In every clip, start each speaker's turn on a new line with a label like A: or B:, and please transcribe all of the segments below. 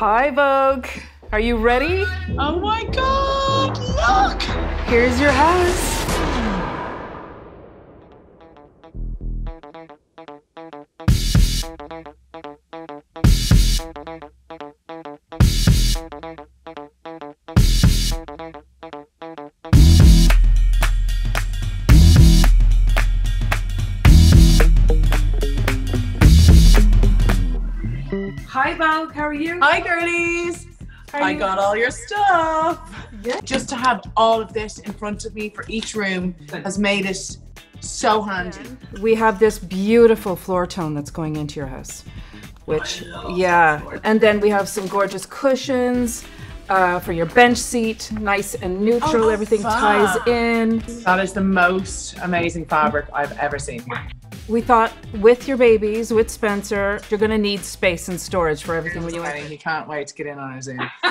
A: Hi, Vogue. Are you ready?
B: Oh my god, look!
A: Here's your house. How are you?
B: Hi, girlies!
A: How
B: I
A: you?
B: got all your stuff.
A: Yeah.
B: Just to have all of this in front of me for each room has made it so handy.
A: We have this beautiful floor tone that's going into your house, which, yeah. And then we have some gorgeous cushions uh, for your bench seat, nice and neutral.
B: Oh,
A: Everything
B: fab.
A: ties in.
B: That is the most amazing fabric I've ever seen.
A: We thought with your babies, with Spencer, you're going to need space and storage for everything when you
B: Kenny, he can't wait to get in on his Zoom.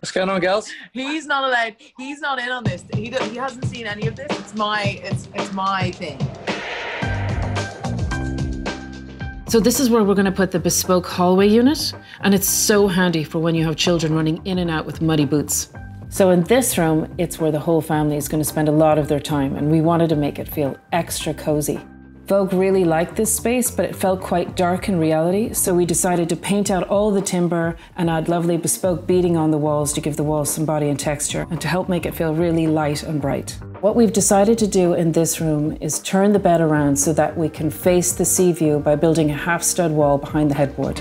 C: What's going on, girls?
B: He's not allowed. He's not in on this. He he hasn't seen any of this. It's my it's it's my thing.
D: So this is where we're going to put the bespoke hallway unit, and it's so handy for when you have children running in and out with muddy boots. So in this room, it's where the whole family is going to spend a lot of their time, and we wanted to make it feel extra cozy. Vogue really liked this space, but it felt quite dark in reality, so we decided to paint out all the timber and add lovely bespoke beading on the walls to give the walls some body and texture, and to help make it feel really light and bright. What we've decided to do in this room is turn the bed around so that we can face the sea view by building a half stud wall behind the headboard.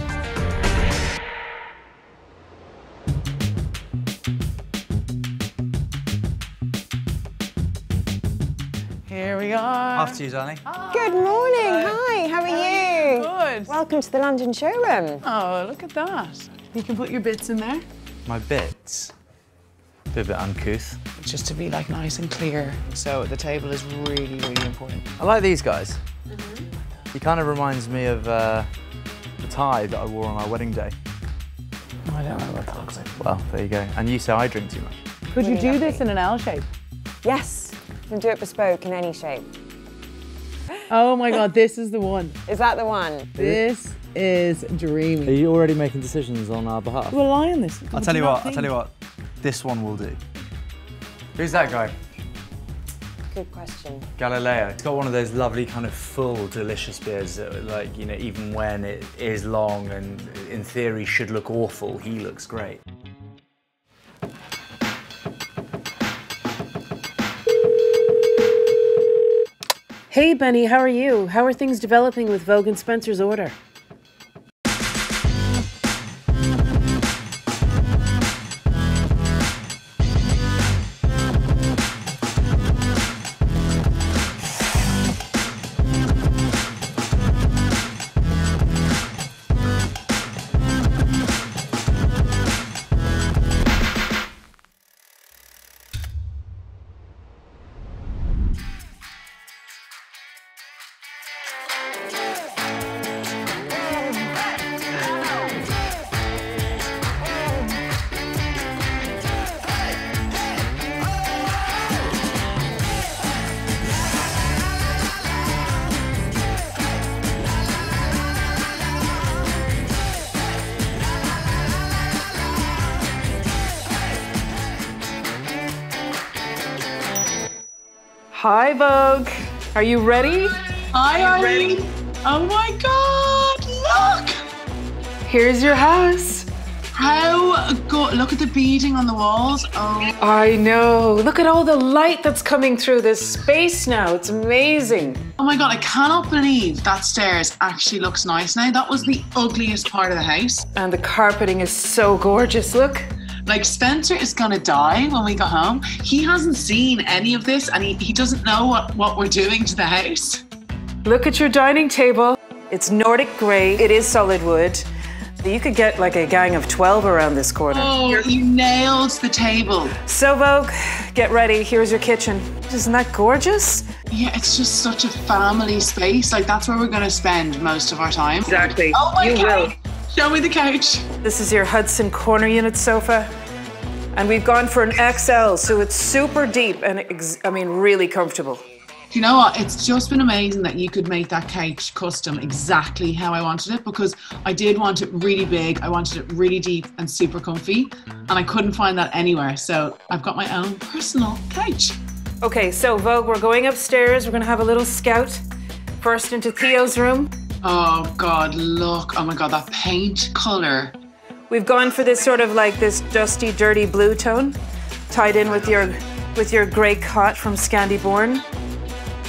C: After you, Danny.
E: Good morning. Hi, how are you?
B: Good.
E: Welcome to the London showroom.
B: Oh, look at that. You can put your bits in there.
C: My bits. Bit a bit uncouth.
B: Just to be like nice and clear. So the table is really, really important.
C: I like these guys. He kind of reminds me of uh, the tie that I wore on our wedding day.
B: I don't know what that looks like.
C: Well, there you go. And you say I drink too much.
B: Could you do
E: lovely.
B: this in an L shape?
E: Yes, you can do it bespoke in any shape.
B: Oh my god, this is the one.
E: Is that the one?
B: This is dreamy.
C: Are you already making decisions on our behalf?
B: We'll lie on this.
C: I'll tell you what, I'll tell you what. This one will do. Who's that guy?
E: Good question.
C: Galileo. It's got one of those lovely kind of full, delicious beers that, like, you know, even when it is long and in theory should look awful, he looks great.
D: Hey, Benny, how are you? How are things developing with Vogue and Spencer's order?
A: Hi, Vogue. Are you ready?
B: Hi, Arlene. Oh my god, look!
A: Here's your house.
B: How good. Look at the beading on the walls. Oh,
A: I know. Look at all the light that's coming through this space now. It's amazing.
B: oh my god, I cannot believe that stairs actually looks nice now. That was the ugliest part of the house.
A: And the carpeting is so gorgeous. Look.
B: Like Spencer is gonna die when we go home. He hasn't seen any of this and he, he doesn't know what, what we're doing to the house.
A: Look at your dining table. It's Nordic grey. It is solid wood. You could get like a gang of 12 around this corner.
B: Oh, you nailed the table.
A: So, Vogue, get ready. Here's your kitchen. Isn't that gorgeous?
B: Yeah, it's just such a family space. Like that's where we're gonna spend most of our time.
A: Exactly.
B: Oh my
A: You
B: god.
A: will.
B: Show me the couch.
A: This is your Hudson corner unit sofa. And we've gone for an XL, so it's super deep and, ex- I mean, really comfortable.
B: Do You know what? It's just been amazing that you could make that couch custom exactly how I wanted it because I did want it really big. I wanted it really deep and super comfy, and I couldn't find that anywhere. So I've got my own personal couch.
A: Okay, so Vogue, we're going upstairs. We're gonna have a little scout. First into Theo's room.
B: Oh God, look! Oh my God, that paint color.
A: We've gone for this sort of like this dusty, dirty blue tone, tied in with your with your grey cot from Scandiborn.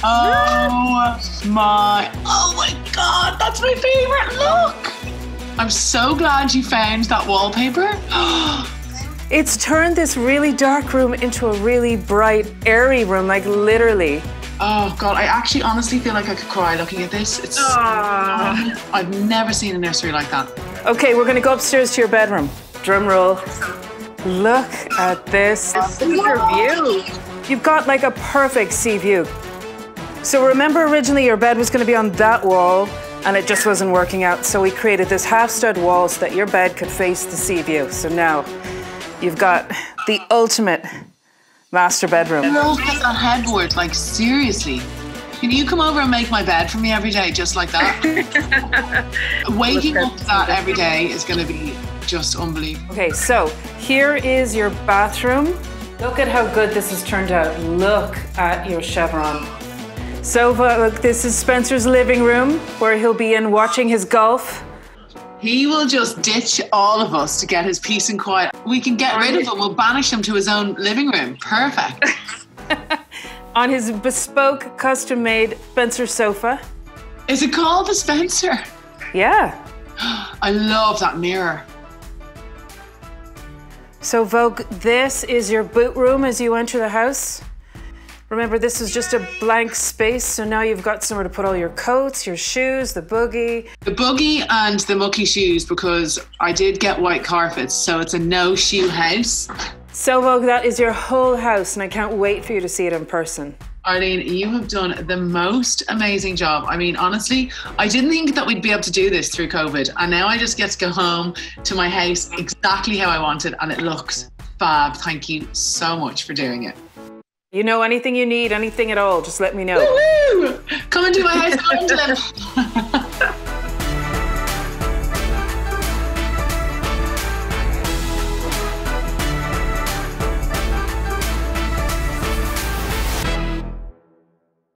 B: Oh my! Oh my God, that's my favorite look. I'm so glad you found that wallpaper.
A: It's turned this really dark room into a really bright, airy room, like literally.
B: Oh God, I actually honestly feel like I could cry looking at this. It's ah. um, I've never seen a nursery like that.
A: Okay, we're gonna go upstairs to your bedroom. Drum roll. Look at this.
F: view.
A: You've got like a perfect sea view. So remember originally your bed was gonna be on that wall and it just wasn't working out. So we created this half stud wall so that your bed could face the sea view. So now you've got the ultimate master bedroom.
B: Look at that headboard, like seriously. Can you come over and make my bed for me every day, just like that? Waking up to that every day is going to be just unbelievable.
A: Okay, so here is your bathroom. Look at how good this has turned out. Look at your chevron. So, uh, look, this is Spencer's living room where he'll be in watching his golf.
B: He will just ditch all of us to get his peace and quiet. We can get rid of him. We'll banish him to his own living room. Perfect.
A: on his bespoke, custom made Spencer sofa.
B: Is it called the Spencer?
A: Yeah.
B: I love that mirror.
A: So, Vogue, this is your boot room as you enter the house. Remember, this is just a blank space, so now you've got somewhere to put all your coats, your shoes, the boogie.
B: The boogie and the mucky shoes because I did get white carpets, so it's a no shoe house.
A: So, Vogue, that is your whole house, and I can't wait for you to see it in person.
B: Arlene, you have done the most amazing job. I mean, honestly, I didn't think that we'd be able to do this through COVID. And now I just get to go home to my house exactly how I wanted, and it looks fab. Thank you so much for doing it.
A: You know, anything you need, anything at all, just let me know.
B: Woo! Come into my house.